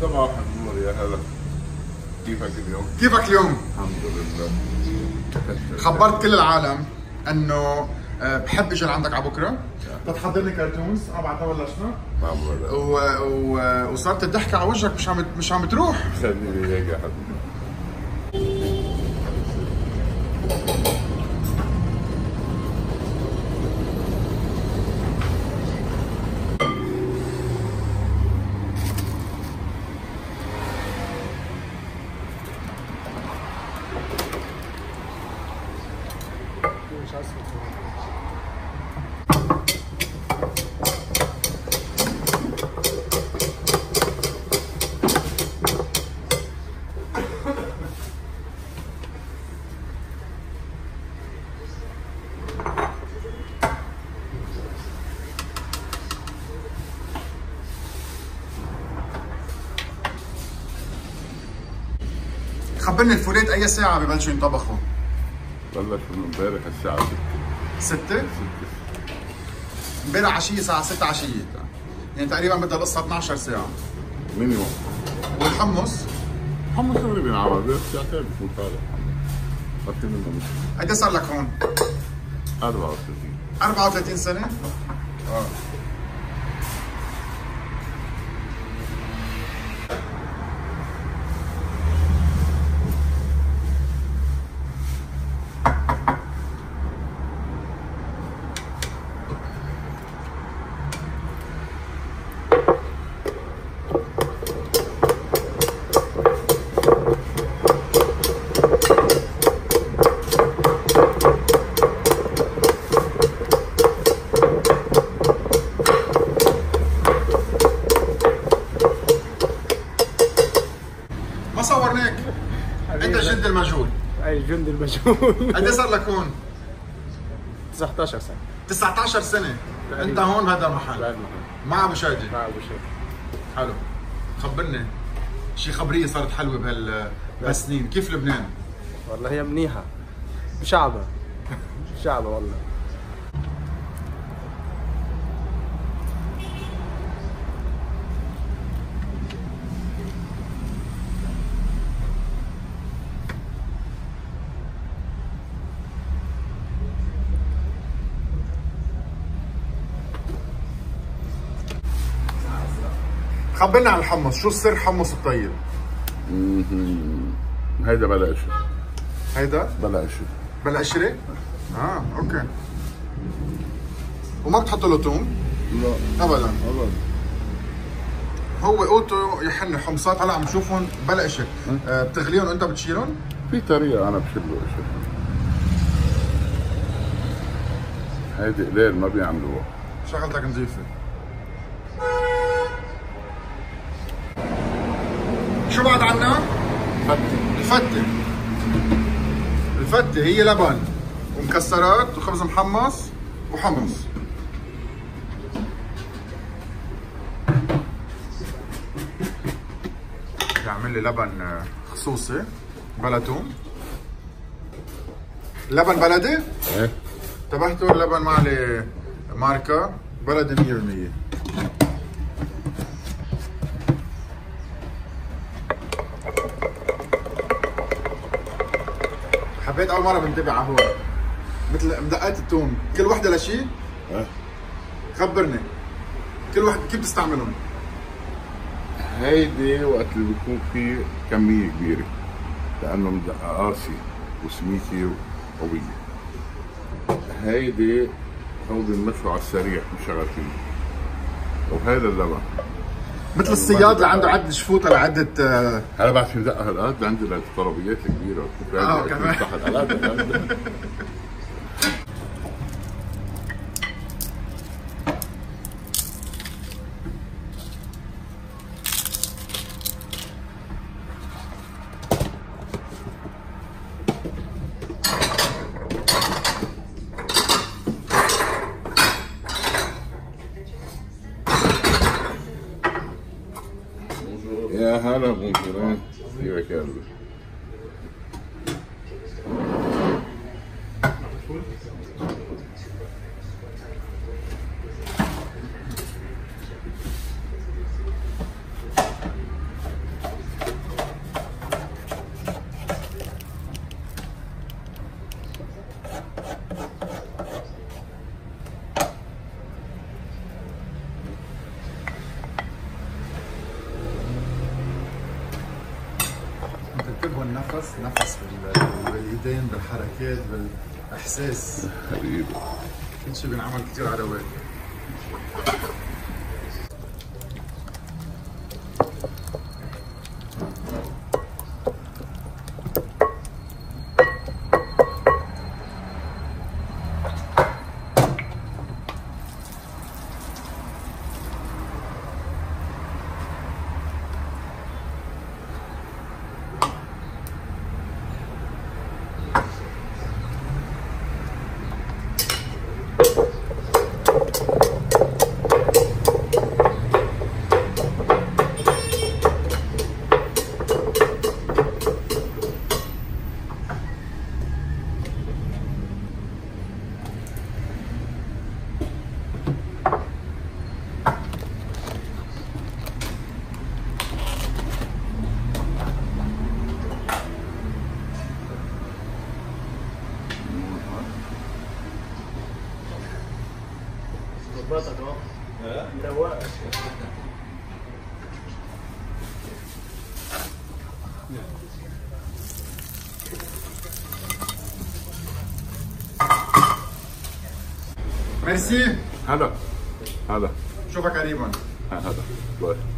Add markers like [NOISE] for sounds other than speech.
صباح النور يا هلا. كيفك اليوم؟ كيفك اليوم؟ الحمد لله. خبرت كل العالم انه آه، بحب أجي لعندك على بكرة. بتحضر لي كرتونز آه بعد بلشنا و... و... وصارت الضحكة على وجهك مش عم مش عم تروح. خليني اياك يا حبيبي. خبرني الفولاد أي ساعة ببلشوا ينطبخوا. بلش من امبارح الساعة 6 6 امبارح عشية الساعة 6 عشية. يعني تقريبا بدها القصة 12 ساعة. مينيموم. والحمص؟ حمص اللي بينعمل بس ساعتين بفوت هذا حطي منه قد صار لك هون؟ 34 34 سنة؟ آه. جد المجهول. أي جندي المجهول. قد صار لك هون؟ 19 سنة. 19 سنة. أنت هون بهذا المحل. بعد ما مع أبو شادي. مع أبو شيخ حلو. خبرني. شي خبرية صارت حلوة بهال بهالسنين. كيف لبنان؟ والله هي منيحة. بشعبها [LAUGHS] بشعبها والله. خبرنا عن الحمص. شو السر حمص الطيب؟ هيدا بلا شيء هيدا؟ بلا شيء بلا قشره؟ آه أوكي. وما بتحط له توم؟ لا. ابدا. ابدا. هو قوته يحن حمصات. هلا عم نشوفهم بلا قشر آه بتغليهم وأنت بتشيلهم؟ في طريقة أنا بشيله شيء هيدي قليل ما بيعملوها. شغلتك نظيفة. شو بعد عنا؟ الفتة. الفتة. هي لبن ومكسرات وخبز محمص وحمص. يعمل لي لبن آه، خصوصي بلا توم لبن بلدي؟ إيه. انتبهتوا اللبن معلي ماركة بلدي 100% حبيت أول مرة بنتبه على هون. مثل مدقات التوم. كل وحدة لشيء إيه. خبرني. كل وحدة كيف بتستعملهم؟ هيدي وقت اللي بيكون في كمية كبيرة. لأنه مدقة قاسي وسميكة وقوية. هيدي هو بنمشوا على السريع مش شغلتين وهذا اللبن. مثل الصياد اللي عنده عدة شفوطة لعدة آه، هلا بعد في مدقة هالقد عندي الطلبيات الكبيرة آه، كمان. [LAUGHS] تحت على هذا يا هلا بونجورين كيفك يا قلبي انتبهوا النفس نفس بال- بالايدين بالحركات بالإحساس. حبيبي. كل شيء بينعمل كثير على brother, no? Yeah. There was. Merci. Hada. Hada. Şofa Kariman. Hada. É, Bye.